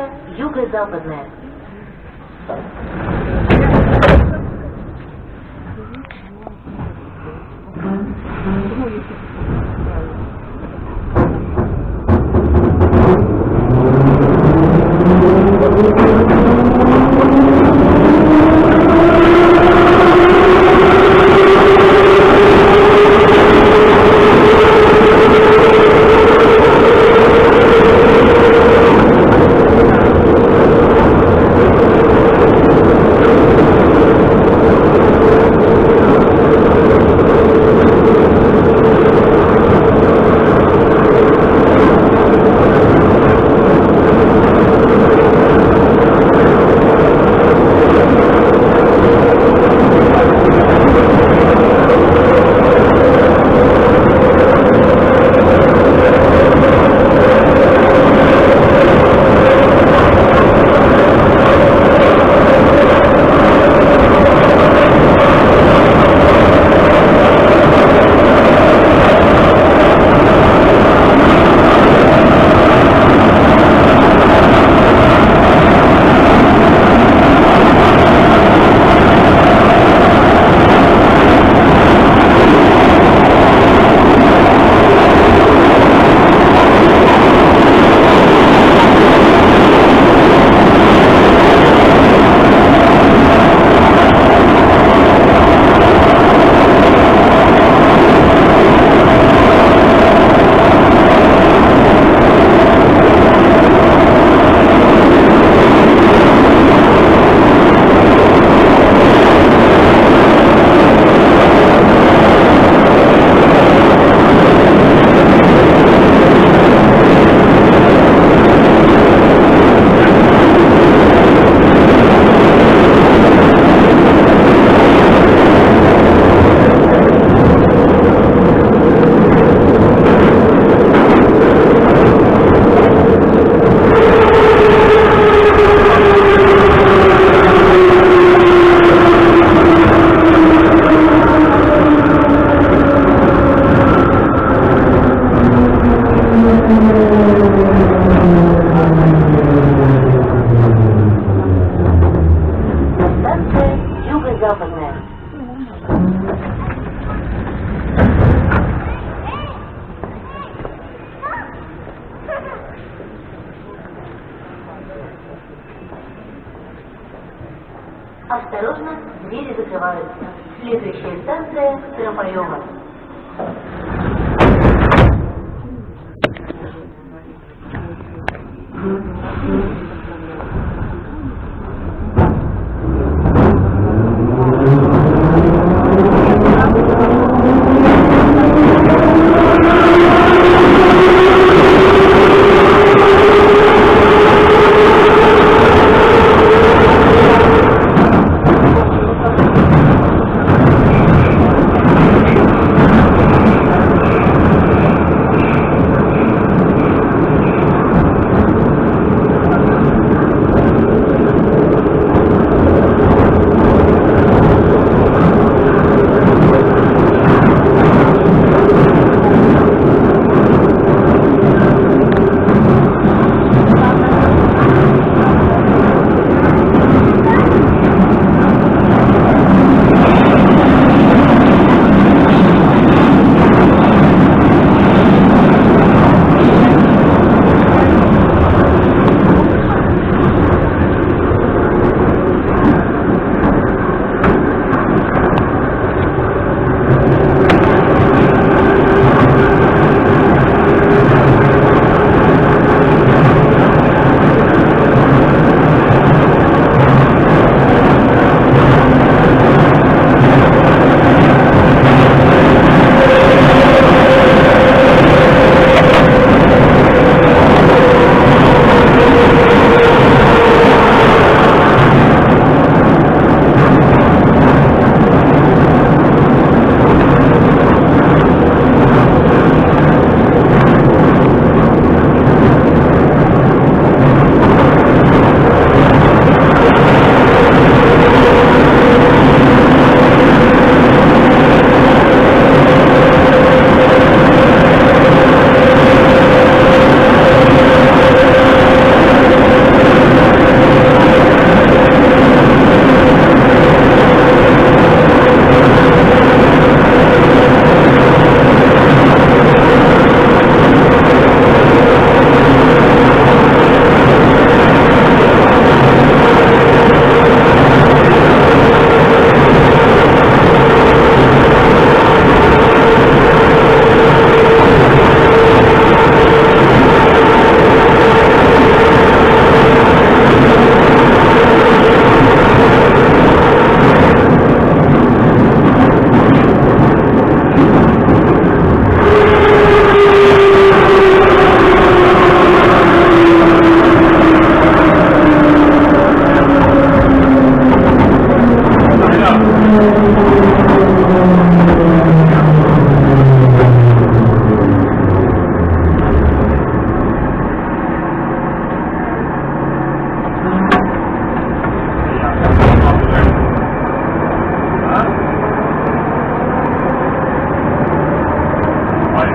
закрываются. Следующая станция Юго-Западная. Станция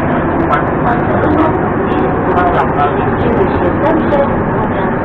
Thank you.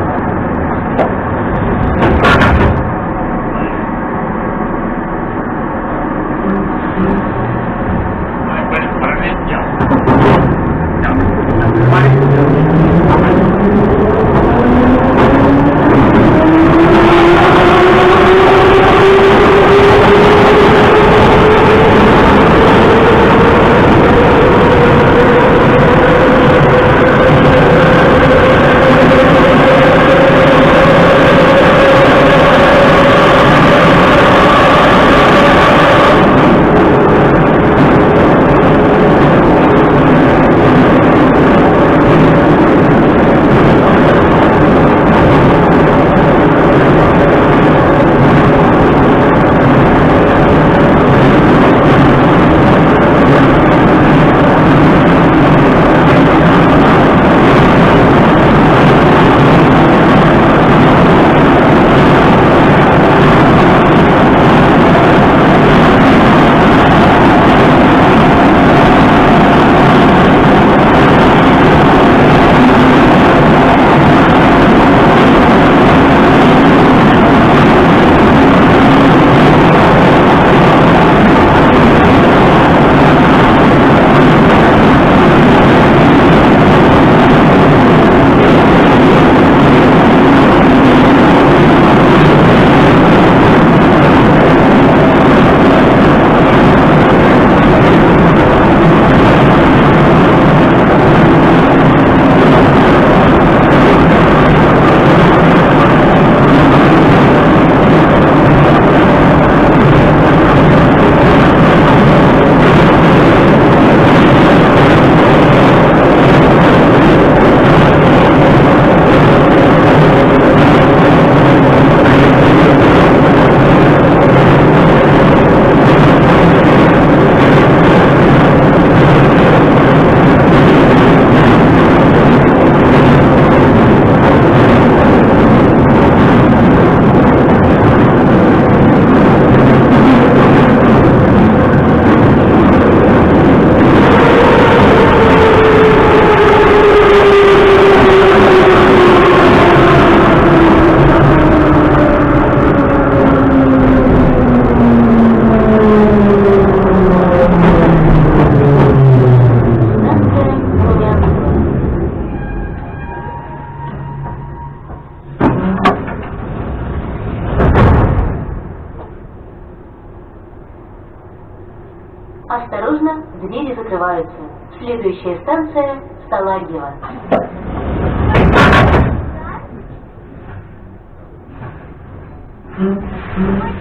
Mm-hmm.